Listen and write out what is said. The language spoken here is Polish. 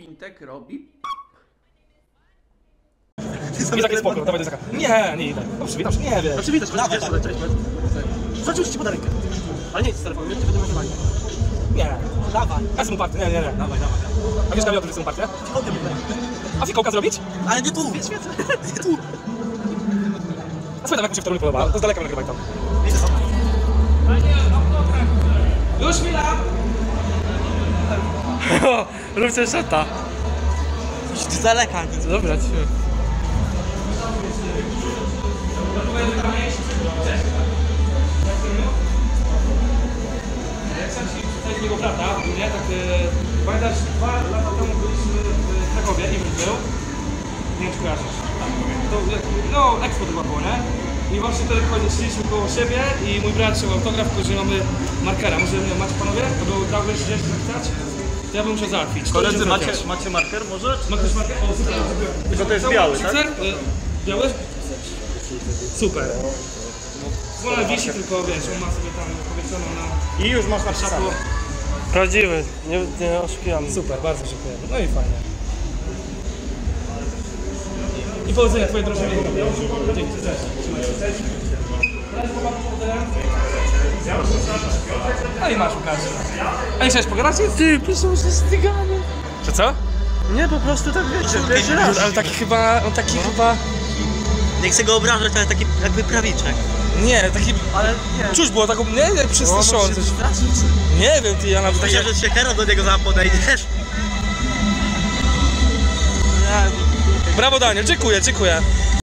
Pintek robi I takie spoko, dawaj do. Nie, nie idę. No przywitasz, nie wiesz. Przywitasz, dawaj, cześć, cześć. Zaczął ci poda rękę. Ale nie z telefonem, nie będę nagrywania. Nie. Dawaj. Ja jestem uparty, nie, nie, nie. Dawaj, dawaj. A wiesz, Kamil, że jestem uparty? Fikołkę będę. A fikołka zrobić? Ale nie tu, świecę. Nie tu. A spytam, jak mu się w to nie podoba. To z daleka nagrywaj tam. Wiecie co? Już chwila! Róbcie szata. Z daleka. Dobra, ci. To jest jego brata, nie? Tak, e, pamiętasz, dwa lata temu byliśmy w Krakowie, event był. Nie wiem, czy kojarzysz. To, jak- no, Expo to było, nie? I właśnie wtedy chodzi- szliśmy koło siebie i mój brat chciał autograf, tylko że mamy markera. Może nie wiem, macie panowie? To był dałbyś gdzieś zapisać? To ja bym musiał załatwić. Koledzy, macie, macie marker może? Ma ktoś marker? O, super. Tylko to jest biały, tak? E, Biały? Super. Wolę wisi, tylko wiesz, on ma sobie tam powieszoną na I już masz szaku. napisane. Prawdziwy, nie, nie oszukiwamy. Super, bardzo dziękujemy. No i fajnie. I powodzenia twojej drużynie. Dzięki, cześć. No i masz Łukasz. A nie chciałeś pogadać? Ty, proszę, że stygamy. Czy co? Nie, po prostu tak wiecie, pierwszy raz. Ale taki chyba, on taki chyba... Nie chcę go obrażać, ale taki jakby prawiczek. Nie, taki... Ale nie. Czuć było taką, nie, nie, przestraszony coś. Nie wiem, ty, ja nawet. Myślę, że się Hero do niego za podejdziesz. Nie, Brawo Daniel, dziękuję, dziękuję.